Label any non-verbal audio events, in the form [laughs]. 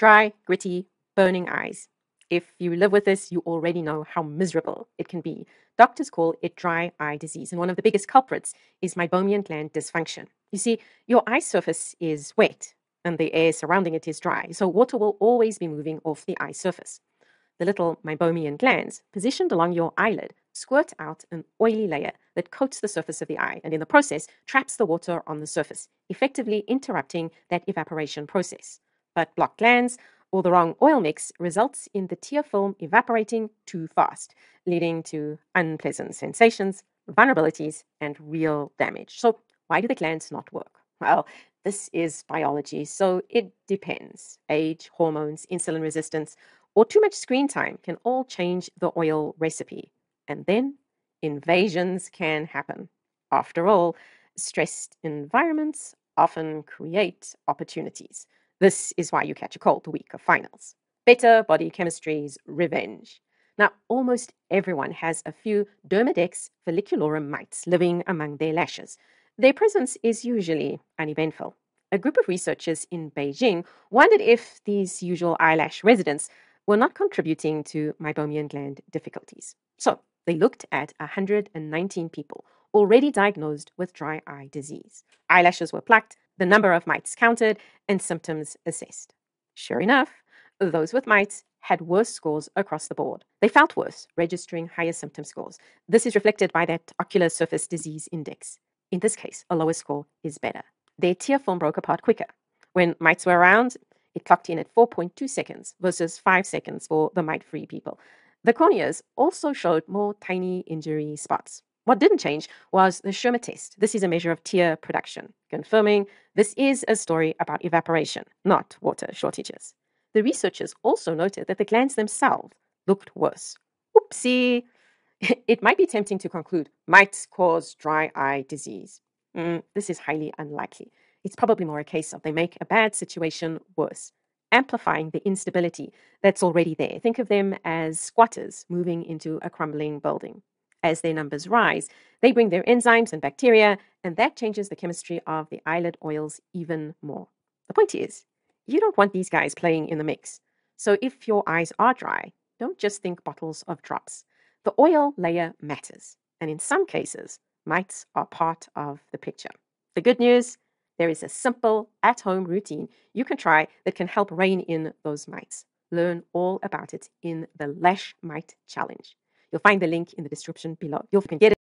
Dry, gritty, burning eyes. If you live with this, you already know how miserable it can be. Doctors call it dry eye disease, and one of the biggest culprits is meibomian gland dysfunction. You see, your eye surface is wet and the air surrounding it is dry, so water will always be moving off the eye surface. The little meibomian glands, positioned along your eyelid, squirt out an oily layer that coats the surface of the eye and in the process traps the water on the surface, effectively interrupting that evaporation process. But blocked glands or the wrong oil mix results in the tear film evaporating too fast, leading to unpleasant sensations, vulnerabilities, and real damage. So, why do the glands not work? Well, this is biology, so it depends. Age, hormones, insulin resistance, or too much screen time can all change the oil recipe. And then invasions can happen. After all, stressed environments often create opportunities. This is why you catch a cold the week of finals. Better body chemistry's revenge. Now, almost everyone has a few Demodex folliculorum mites living among their lashes. Their presence is usually uneventful. A group of researchers in Beijing wondered if these usual eyelash residents were not contributing to meibomian gland difficulties. So they looked at 119 people already diagnosed with dry eye disease. Eyelashes were plucked, the number of mites counted, and symptoms assessed. Sure enough, those with mites had worse scores across the board. They felt worse, registering higher symptom scores. This is reflected by that ocular surface disease index. In this case, a lower score is better. Their tear film broke apart quicker. When mites were around, it clocked in at 4.2 seconds versus 5 seconds for the mite free people. The corneas also showed more tiny injury spots. What didn't change was the Schirmer test. This is a measure of tear production, confirming this is a story about evaporation, not water shortages. The researchers also noted that the glands themselves looked worse. Oopsie! [laughs] It might be tempting to conclude might cause dry eye disease. Mm, this is highly unlikely it's probably more a case of they make a bad situation worse, amplifying the instability that's already there. Think of them as squatters moving into a crumbling building. As their numbers rise, they bring their enzymes and bacteria, and that changes the chemistry of the eyelid oils even more. The point is, you don't want these guys playing in the mix. So if your eyes are dry, don't just think bottles of drops. The oil layer matters, and in some cases, mites are part of the picture. The good news there is a simple at home routine you can try that can help rein in those mites. Learn all about it in the Lash Mite Challenge. You'll find the link in the description below. You can get it